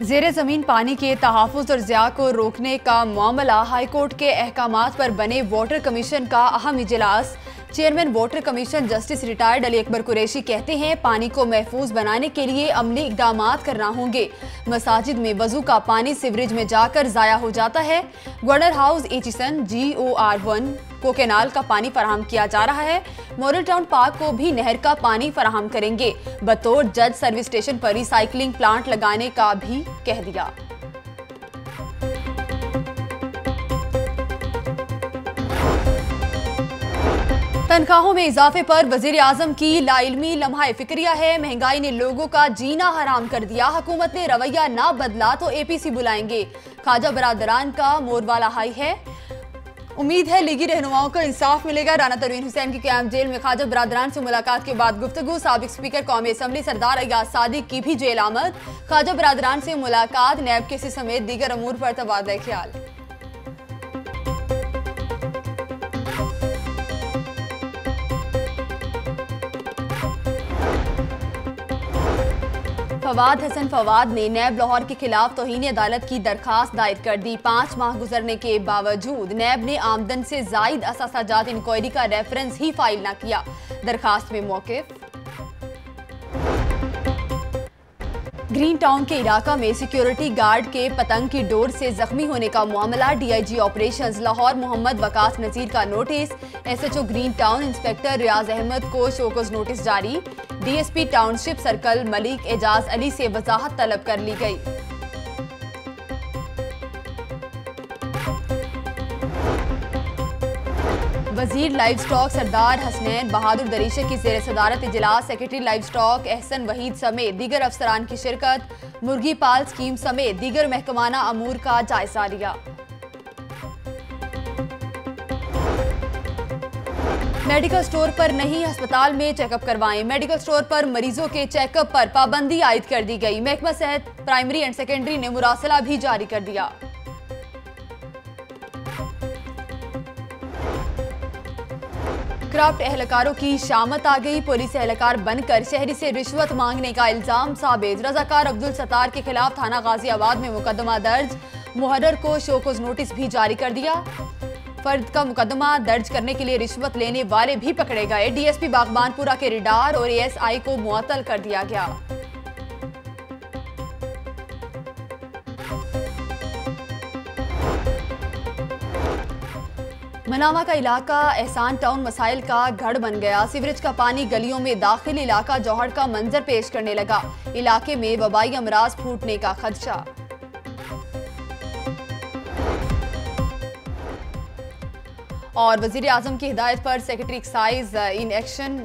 जेर ज़मीन पानी के तहफ़ और ज़िया को रोकने का मामला हाईकोर्ट के अहकाम पर बने वाटर कमीशन का अहम इजलास। Chairman, water commission justice retired Ali Akbar Qureshi कहते हैं, पानी को महफूज बनाने के लिए अमली इकदाम करना होंगे। मसाजिद में वज़ू का पानी सिवरेज में जाकर ज़ाया हो जाता है। Governor house Aitchison, G O R one. को कैनाल का पानी फराहम किया जा रहा है। मॉडल टाउन पार्क को भी नहर का पानी फराहम करेंगे। बतौर जज सर्विस स्टेशन पर रिसाइकलिंग प्लांट लगाने का भी कह दिया। तनख्वाहों में इजाफे पर वज़ीर आज़म की लाइलमी लम्हा फिक्रिया है। महँगाई ने लोगों का जीना हराम कर दिया। हुकूमत ने रवैया ना बदला तो एपीसी बुलाएँगे। खाजा बरादरान का मोरवाला हाई है। उम्मीद है लीगी रहनुमाओं को इंसाफ मिलेगा। राना तरवीन हुसैन की कैंप जेल में खाजा बरदरान से मुलाकात के बाद गुफ्तगु। सबक स्पीकर कौमी असम्बली सरदार अयाज सादिक की भी जेल आमद। खाजा बरदरान से मुलाकात, नैब केसी समेत दीगर अमूर पर तबादला ख्याल फवाद, हसन फवाद ने नैब लाहौर के खिलाफ तोहन अदालत की दरखास्त दायर कर दी। पाँच माह गुजरने के बावजूद नैब ने आमदन से जायद असाजात इंक्वायरी का रेफरेंस ही फ़ाइल न किया। दरखास्त में मौके ग्रीन टाउन के इलाका में सिक्योरिटी गार्ड के पतंग की डोर से जख्मी होने का मामला, डीआईजी ऑपरेशंस लाहौर मोहम्मद वकास नजीर का notice, SHO green town inspector Riaz Ahmed को शोकोज नोटिस जारी। DSP township circle Malik Ejaz Ali से वजाहत तलब कर ली गई। वज़ीर लाइव स्टॉक सरदार हसनैन बहादुर दरीशे की जेर सदारत इजलास, secretary livestock Ahsan Waheed समेत दीगर अफसरान की शिरकत मुर्गी पाल स्कीम समेत दीगर महकमाना अमूर का जायजा लिया। मेडिकल स्टोर पर नहीं, अस्पताल में चेकअप करवाएँ। मेडिकल स्टोर पर मरीजों के चेकअप पर पाबंदी आयद कर दी गई। महकमा सेहत, प्राइमरी एंड सेकेंडरी ने मुरासला भी जारी कर दिया। क्राफ्ट एहलकारों की शामत आ गई। पुलिस एहलकार बनकर शहरी से रिश्वत मांगने का इल्ज़ाम साबित। रजाकार अब्दुल सतार के खिलाफ थाना गाजियाबाद में मुकदमा दर्ज। मुहर्र को शोकोज नोटिस भी जारी कर दिया। फर्द का मुकदमा दर्ज करने के लिए रिश्वत लेने वाले भी पकड़े गए। डीएसपी बागबानपुरा के रिडार और एएसआई को मुअतल कर दिया गया। मनावा का इलाका एहसान टाउन मसाइल का गढ़ बन गया। सीवरेज का पानी गलियों में दाखिल इलाका जौहर का मंजर पेश करने लगा। इलाके में वबाई अमराज फूटने का खदशा। और वज़ीर अजम की हिदायत पर सेक्रेटरी एक्साइज इन एक्शन